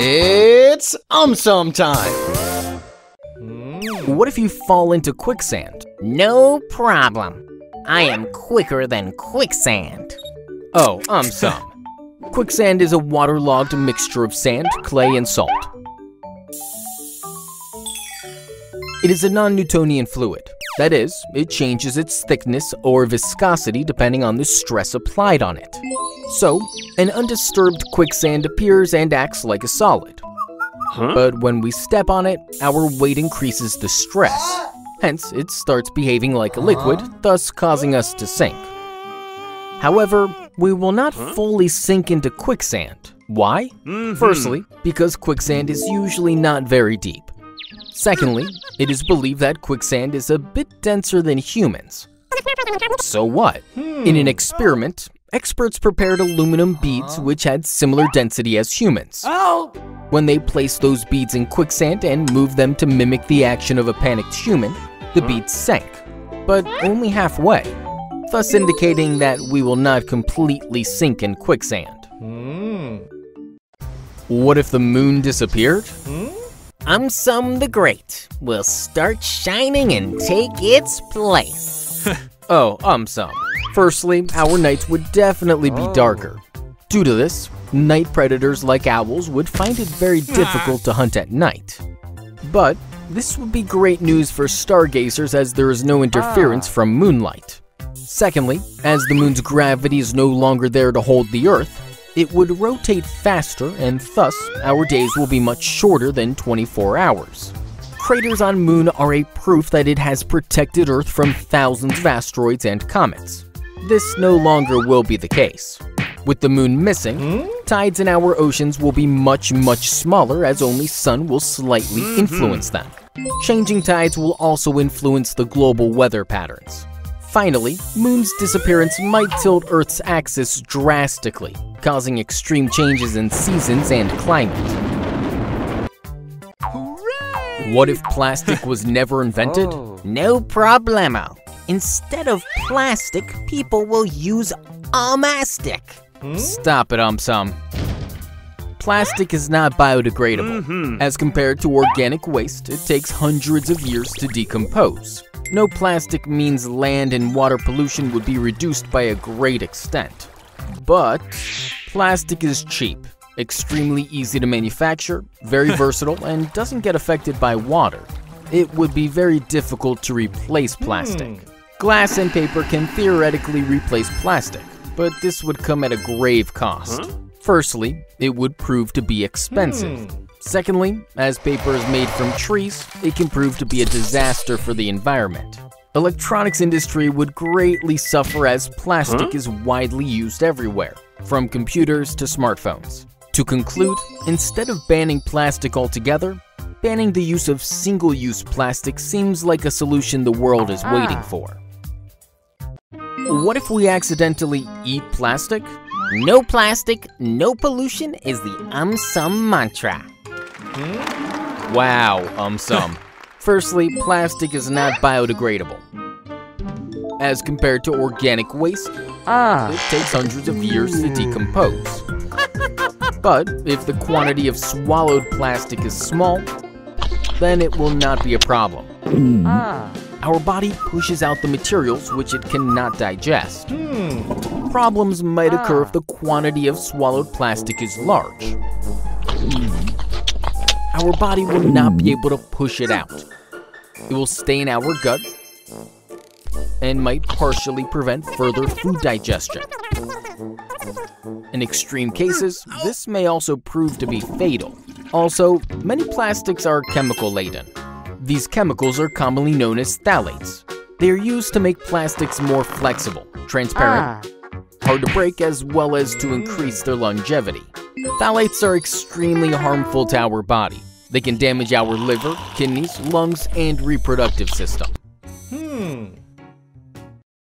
It's AumSum time! What if you fall into quicksand? No problem. I am quicker than quicksand. Oh, AumSum. quicksand is a waterlogged mixture of sand, clay, and salt. It is a non-Newtonian fluid. That is, it changes its thickness or viscosity depending on the stress applied on it. So, an undisturbed quicksand appears and acts like a solid. But when we step on it, our weight increases the stress. Hence, it starts behaving like a liquid, thus causing us to sink. However, we will not fully sink into quicksand. Why? Mm-hmm. Firstly, because quicksand is usually not very deep. Secondly, it is believed that quicksand is a bit denser than humans. So what? In an experiment, experts prepared aluminum beads which had similar density as humans. When they placed those beads in quicksand and moved them to mimic the action of a panicked human, the beads sank, but only halfway, thus indicating that we will not completely sink in quicksand. Hmm. What if the moon disappeared? Hmm? AumSum the Great will start shining and take its place. Oh, um, some. Firstly, our nights would definitely be darker. Due to this, night predators like owls would find it very difficult to hunt at night. But this would be great news for stargazers as there is no interference from moonlight. Secondly, as the moon's gravity is no longer there to hold the Earth, it would rotate faster and thus our days will be much shorter than 24 hours. Craters on Moon are a proof that it has protected Earth from thousands of asteroids and comets. This no longer will be the case. With the Moon missing, hmm? tides in our oceans will be much, much smaller as only Sun will slightly mm-hmm. influence them. Changing tides will also influence the global weather patterns. Finally, Moon's disappearance might tilt Earth's axis drastically, causing extreme changes in seasons and climate. What if plastic was never oh. invented? No problemo. Instead of plastic, people will use a mastic. Hmm? Stop it, AumSum. Plastic is not biodegradable. Mm-hmm. As compared to organic waste, it takes hundreds of years to decompose. No plastic means land and water pollution would be reduced by a great extent. But plastic is cheap, extremely easy to manufacture, very versatile, and doesn't get affected by water. It would be very difficult to replace hmm. plastic. Glass and paper can theoretically replace plastic, but this would come at a grave cost. Firstly, it would prove to be expensive. Hmm. Secondly, as paper is made from trees, it can prove to be a disaster for the environment. Electronics industry would greatly suffer as plastic is widely used everywhere, from computers to smartphones. To conclude, instead of banning plastic altogether, banning the use of single-use plastic seems like a solution the world is waiting ah. for. What if we accidentally eat plastic? No plastic, no pollution is the AumSum mantra. Hmm? Wow, umm um some. Firstly, plastic is not biodegradable. As compared to organic waste, ah. it takes hundreds of years to decompose. But if the quantity of swallowed plastic is small, then it will not be a problem. Hmm. Our body pushes out the materials which it cannot digest. Problems might hmm. occur if ah. the quantity of swallowed plastic is large. Our body will not be hmm. able to push it out. It will stay in our gut and might partially prevent further food digestion. In extreme cases, this may also prove to be fatal. Also, many plastics are chemical laden. These chemicals are commonly known as phthalates. They are used to make plastics more flexible, transparent, ah. hard to break, as well as to increase their longevity. Phthalates are extremely harmful to our body. They can damage our liver, kidneys, lungs, and reproductive system.